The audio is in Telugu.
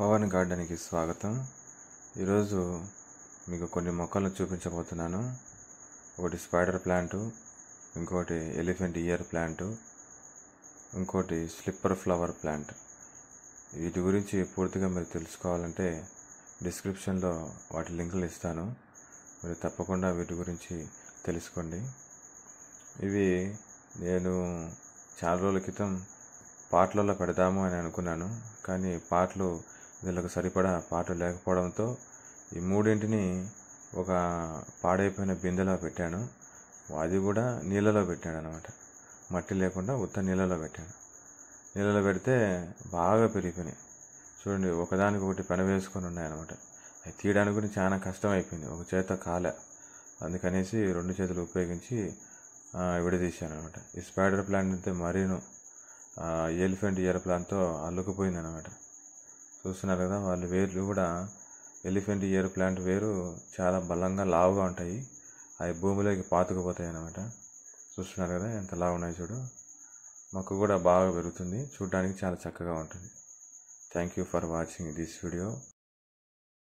పవన్ గార్డెన్కి స్వాగతం. ఈరోజు మీకు కొన్ని మొక్కలను చూపించబోతున్నాను. ఒకటి స్పైడర్ ప్లాంటు ఇంకోటి ఎలిఫెంట్ ఇయర్ ప్లాంటు ఇంకోటి స్లిప్పర్ ఫ్లవర్ ప్లాంట్. వీటి గురించి పూర్తిగా మీరు తెలుసుకోవాలంటే డిస్క్రిప్షన్లో వాటి లింకులు ఇస్తాను. మీరు తప్పకుండా వీటి గురించి తెలుసుకోండి. ఇవి నేను చాలా రోజుల క్రితం పాటలలో పెడదాము అని అనుకున్నాను. కానీ పాటలు వీళ్ళకు సరిపడా పాటలు లేకపోవడంతో ఈ మూడింటిని ఒక పాడైపోయిన బిందెలో పెట్టాను. అది కూడా నీళ్ళలో పెట్టాడు అనమాట మట్టి లేకుండా ఉత్త నీళ్ళలో పెట్టాను. నీళ్ళలో పెడితే బాగా పెరిగిపోయినాయి. చూడండి ఒకదానికి ఒకటి పెనవేసుకొని ఉన్నాయన్నమాట. అవి తీయడానికి కూడా చాలా కష్టం అయిపోయింది ఒక చేత కాలే. అందుకనేసి రెండు చేతులు ఉపయోగించి విడదీశాను అనమాట ఈ స్పైడర్ ప్లాంట్ అయితే మరీను ఎలిఫెంట్ ఇయర్ ప్లాంట్తో అల్లుకుపోయింది అనమాట చూస్తున్నారు కదా వాళ్ళ వేర్లు కూడా ఎలిఫెంట్ ఇయర్ ప్లాంట్ వేరు చాలా బలంగా లావుగా ఉంటాయి. అవి భూమిలోకి పాతుకుపోతాయి అన్నమాట. చూస్తున్నారు కదా ఎంత లావు ఉన్నాయి చూడు. మొక్క కూడా బాగా పెరుగుతుంది. చూడడానికి చాలా చక్కగా ఉంటుంది. Thank you for watching this video